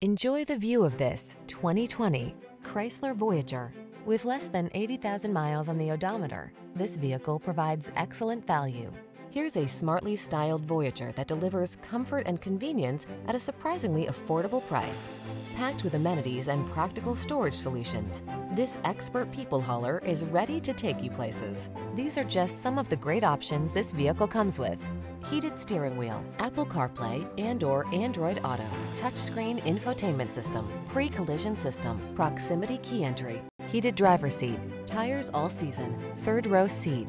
Enjoy the view of this 2020 Chrysler Voyager. With less than 80,000 miles on the odometer, this vehicle provides excellent value. Here's a smartly styled Voyager that delivers comfort and convenience at a surprisingly affordable price. Packed with amenities and practical storage solutions, this expert people hauler is ready to take you places. These are just some of the great options this vehicle comes with. Heated steering wheel, Apple CarPlay and or Android Auto, touchscreen infotainment system, pre-collision system, proximity key entry, heated driver seat, tires all season, third row seat,